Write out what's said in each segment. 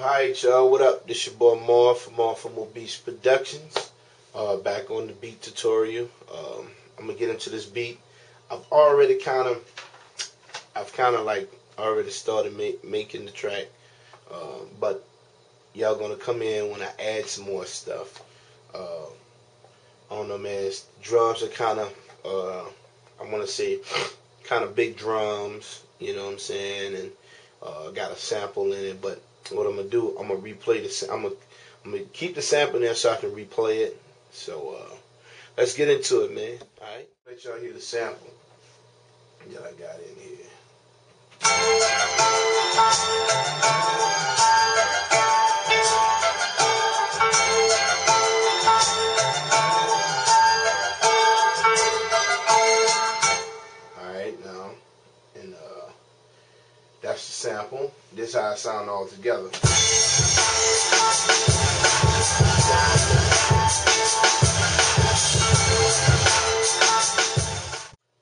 Alright, y'all, what up? This your boy Marv from Mar from Mo Beats Productions. Uh, back on the beat tutorial. Um, I'm gonna get into this beat. I've already kind of, I've kind of like already started ma- making the track, uh, but y'all gonna come in when I add some more stuff. Uh, I don't know, man. drums are kind of, uh, I want to say, kind of big drums. You know what I'm saying? And uh, got a sample in it, but what I'm gonna do, I'm gonna replay this. I'm gonna, I'm gonna keep the sample there so I can replay it. So uh, let's get into it, man. All right, let y'all hear the sample that I got in here. All right, now, and uh, that's the sample. This how it sound all together.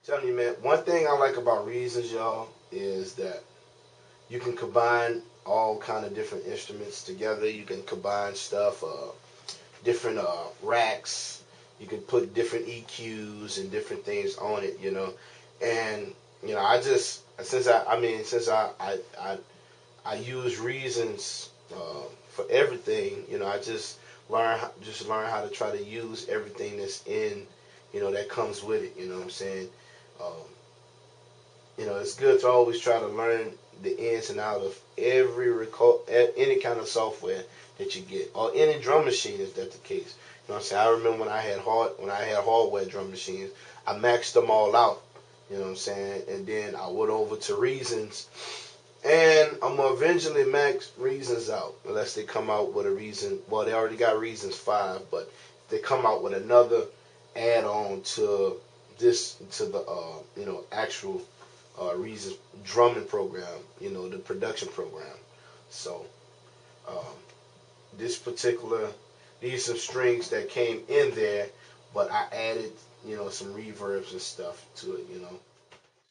Telling you, man, one thing I like about Reasons, y'all, is that you can combine all kind of different instruments together. You can combine stuff, uh, different uh, racks. You can put different EQs and different things on it, you know. And you know, I just since I, I mean, since I, I, I, I use reasons uh, for everything, you know, I just learn, just learn how to try to use everything that's in, you know, that comes with it. You know what I'm saying? Um, you know, it's good to always try to learn the ins and out of every record, any kind of software that you get, or any drum machine, if that's the case. You know what I'm saying? I remember when I had hard, when I had hardware drum machines, I maxed them all out you know what I'm saying? And then I went over to Reasons. And I'm gonna eventually max Reasons out unless they come out with a reason. Well, they already got Reasons five, but they come out with another add-on to this to the uh, you know actual uh, Reasons drumming program. You know the production program. So um, this particular these some strings that came in there, but I added you know, some reverbs and stuff to it, you know.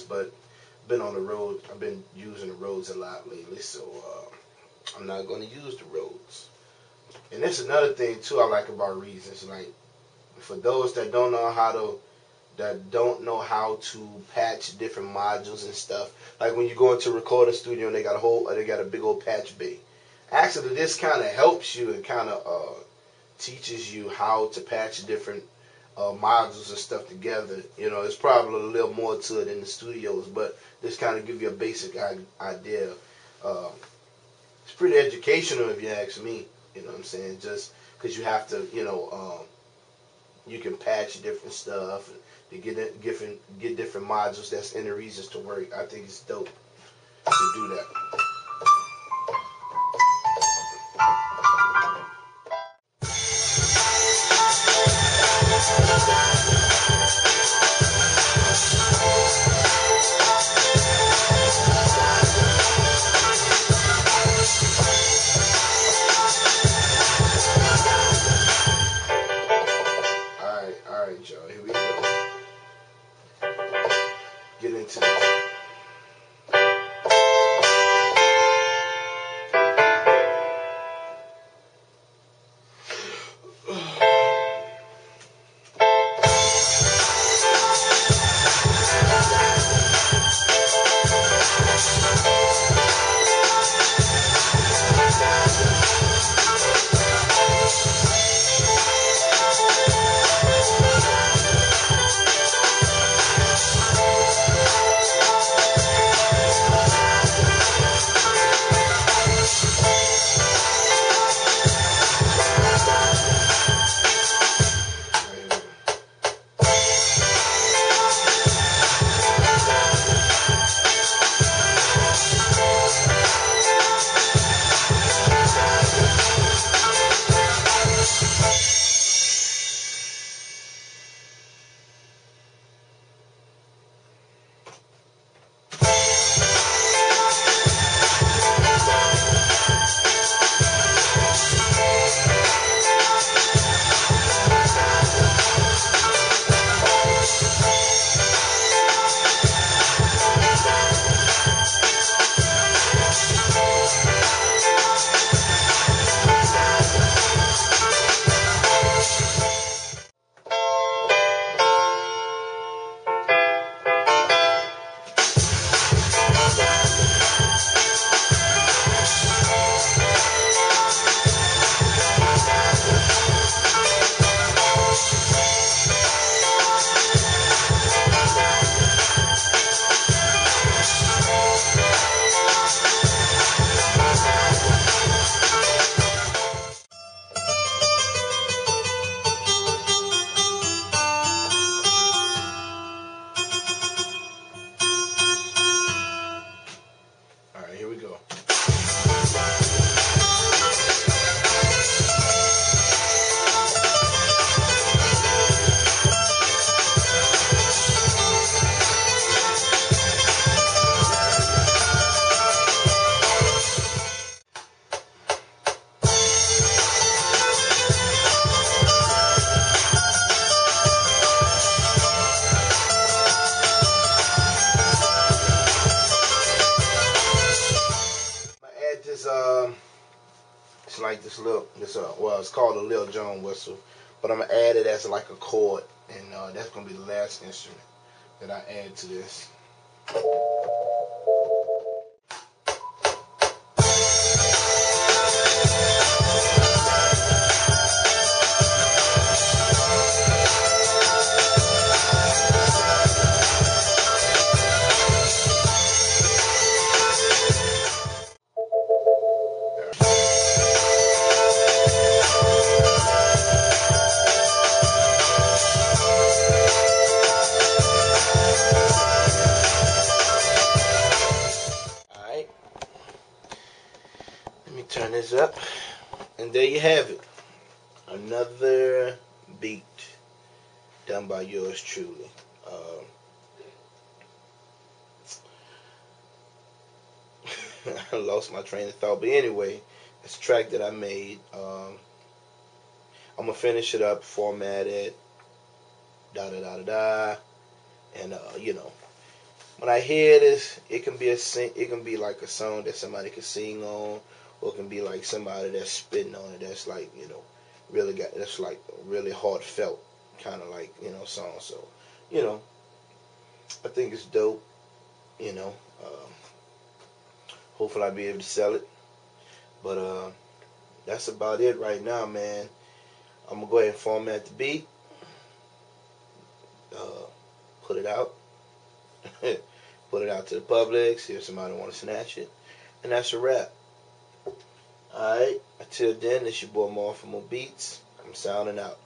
Rhodes, but been on the road. I've been using the Rhodes a lot lately, so uh, I'm not going to use the Rhodes. And that's another thing too I like about Reasons. Like for those that don't know how to that don't know how to patch different modules and stuff. Like when you go into a recording studio and they got a whole they got a big old patch bay. Actually, this kind of helps you and kind of uh, teaches you how to patch different uh, modules and stuff together. You know, it's probably a little more to it in the studios, but this kind of give you a basic idea. Uh, it's pretty educational if you ask me. You know what I'm saying? Just because you have to, you know, um, you can patch different stuff to get different get different modules that's in the reasons to work. I think it's dope to do that. All right, y'all. Here we go. Get into this. Like this little, this uh, well, it's called a Lil Jon whistle, but I'm gonna add it as like a chord, and uh, that's gonna be the last instrument that I add to this. And there you have it. Another beat done by yours truly. Um, I lost my train of thought. But anyway, it's a track that I made. Um, I'm going to finish it up, format it, da da da da da. And, uh, you know, when I hear this, it can be a sing, it can be like a song that somebody can sing on, or it can be like somebody that's spitting on it. That's like you know, really got that's like really heartfelt kind of like you know song. So, you know, I think it's dope. You know, um, hopefully I'll be able to sell it. But uh, that's about it right now, man. I'm gonna go ahead and format the beat, uh, put it out. put it out to the public, see if somebody want to snatch it, and that's a wrap. Alright, until then, it's your boy Mo Beats. I'm sounding out.